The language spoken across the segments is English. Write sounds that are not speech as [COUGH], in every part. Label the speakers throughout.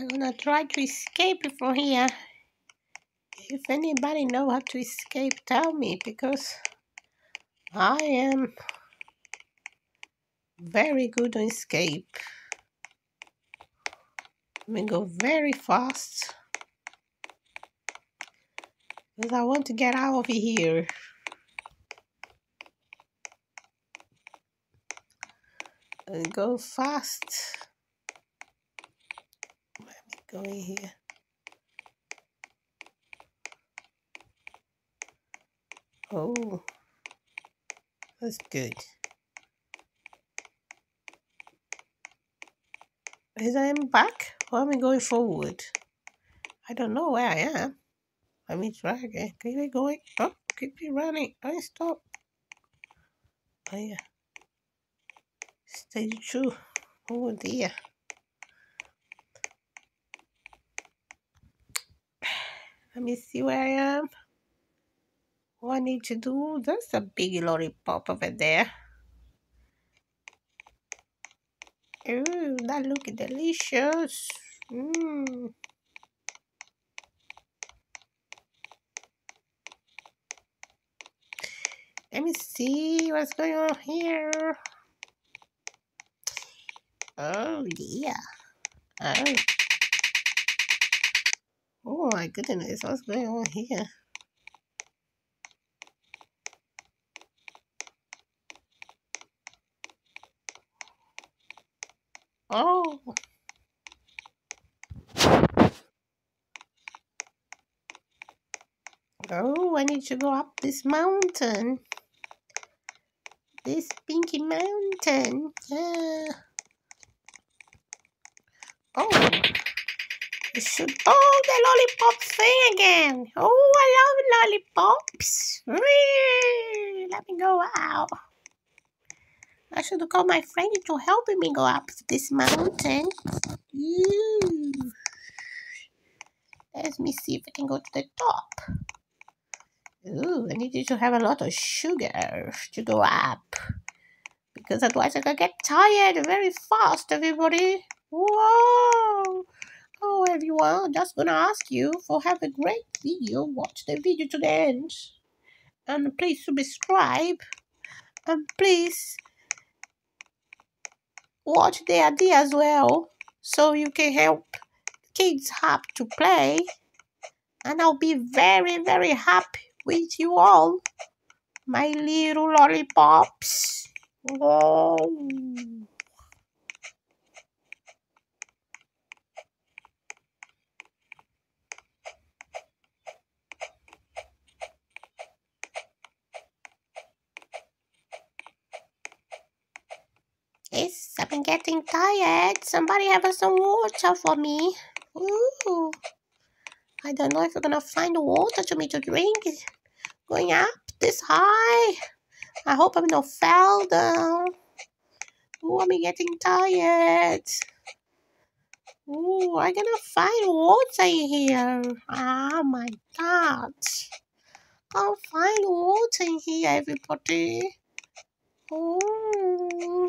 Speaker 1: I'm gonna try to escape from here. If anybody know how to escape, tell me because I am very good on escape. Let me go very fast because I want to get out of here. And go fast. Go in here. Oh, that's good. Is I am back or am I going forward? I don't know where I am. Let me try again. Keep it going. Oh, keep it running. I stop. Oh uh, yeah. Stay true. Oh dear. Let me see where I am. What I need to do, there's a big lollipop over there. Ooh, that look delicious. Mmm. Let me see what's going on here. Oh, yeah. Oh. Oh my goodness, what's going on here? Oh. Oh, I need to go up this mountain. This pinky mountain. Yeah. Oh. It should. Oh, the lollipop thing again. Oh, I love lollipops. Let me go out. I should call my friend to help me go up this mountain. Ooh. Let me see if I can go to the top. Ooh, I need to have a lot of sugar to go up. Because otherwise I can get tired very fast, everybody. Whoa! Oh, everyone, just gonna ask you for have a great video. Watch the video to the end. And please subscribe. And please watch the idea as well so you can help Kids happy to play and I'll be very very happy with you all my little lollipops Whoa. Yes, I've been getting tired. Somebody have some water for me. Ooh. I don't know if we're gonna find water to me to drink. Going up this high. I hope I'm not fell down. Ooh, I'm getting tired. Ooh, I'm gonna find water here. Oh my god. I'll find water in here, everybody. Ooh.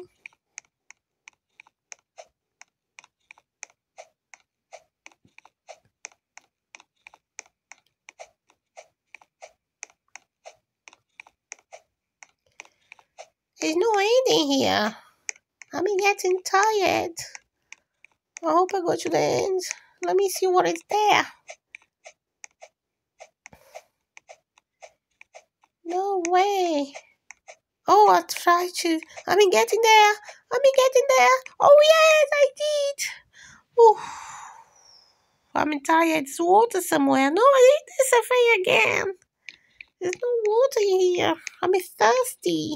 Speaker 1: There's no ending here. I'm getting tired. I hope I go to the end. Let me see what is there. No way. Oh, I tried to. I'm getting there. I'm getting there. Oh, yes, I did. Oh, I'm tired. There's water somewhere. No, I need this thing again. There's no water here. I'm thirsty.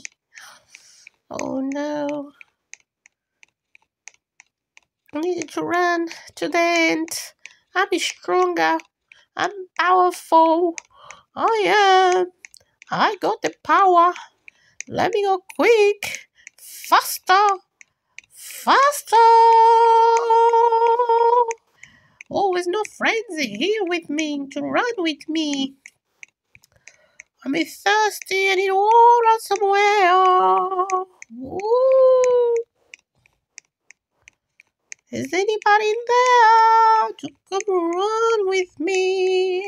Speaker 1: Oh no. I need to run to the end. I'm stronger. I'm powerful. I am. I got the power. Let me go quick. Faster. Faster. Oh, there's no friends here with me to run with me. I'm thirsty. I need water somewhere. Ooh. Is anybody there to come run with me?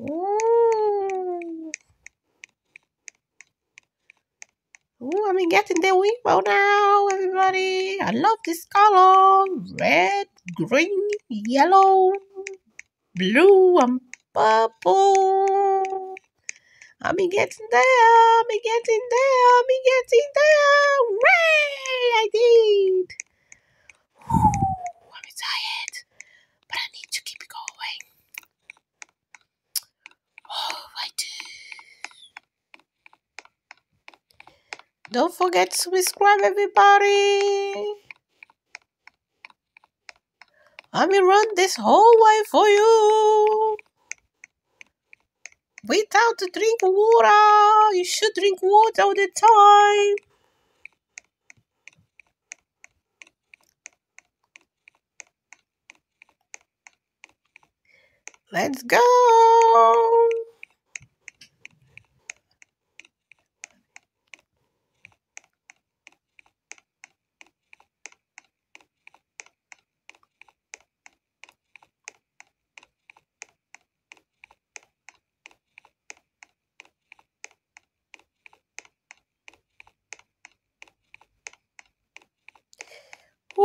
Speaker 1: Ooh. Ooh, I'm getting the rainbow now, everybody. I love this color. Red, green, yellow, blue, and purple. I'm getting there. I'm getting there. I'm getting there. Hooray! I did. Ooh, I'm tired, but I need to keep going. Oh, I do. Don't forget to subscribe, everybody. Let me run this whole way for you. Without to drink water. You should drink water all the time. Let's go.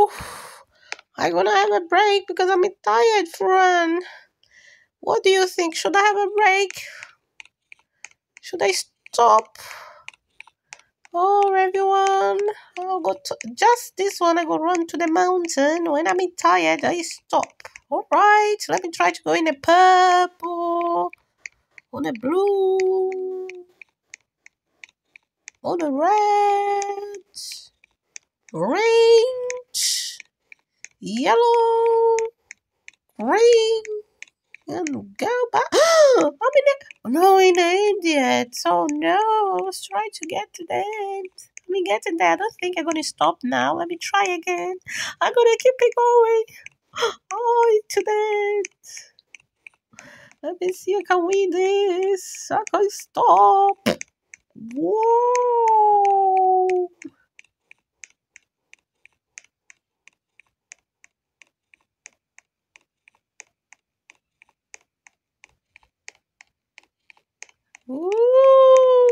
Speaker 1: Oof. I'm gonna have a break because I'm tired, friend. What do you think? Should I have a break? Should I stop? Oh, everyone. I'll go to just this one. I go run to the mountain. When I'm tired, I stop. All right. Let me try to go in the purple, on the blue, on the red, orange, yellow, green, and go back. Oh, [GASPS] I'm in the, no, in the end yet. Oh no, I was trying to get to the end. Let me get in there. I don't think I'm to stop now. Let me try again. I'm to keep it going. [GASPS] Oh, to the end. Let me see. I can win this. I can stop. Whoa. Ooh.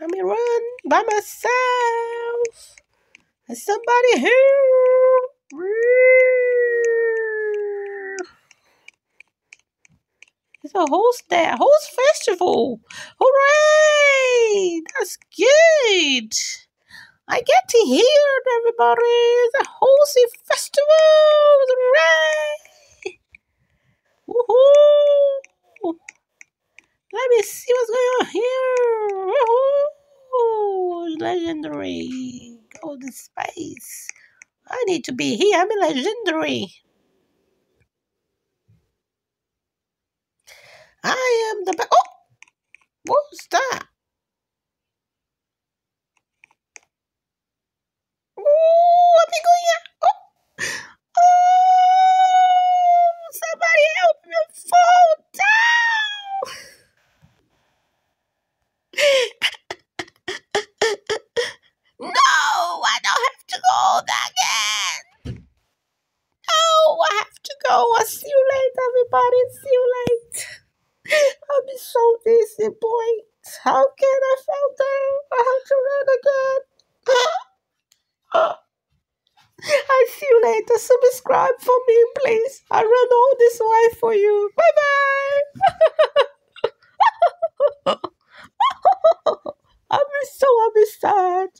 Speaker 1: Let me run by myself. There's somebody here. It's a horse there. Horse festival. Hooray! That's good. I get to hear everybody. It's a horsey festival. Hooray! Woohoo! Let me see what's going on! Legendary. Oh, Go to space. I need to be here. I'm a legendary. I am the best. Oh! What's that? Oh, I'm going here. Oh! Oh! Somebody help me fall down! no! I don't have to go there again! No! I have to go. I'll see you See you later. I'm so disappointed. How can I fall down? I have to run again. [GASPS] I see you later. Subscribe for me, please. I run all this way for you. Bye bye. I'm so sad.